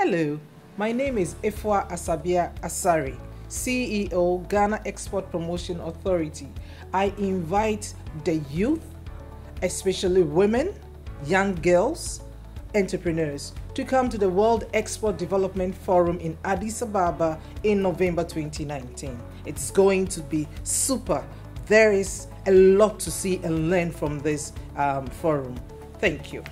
Hello, my name is Afua Asabea Asare, CEO, Ghana Export Promotion Authority. I invite the youth, especially women, young girls, entrepreneurs, to come to the World Export Development Forum in Addis Ababa in November 2019. It's going to be super. There is a lot to see and learn from this um, forum. Thank you.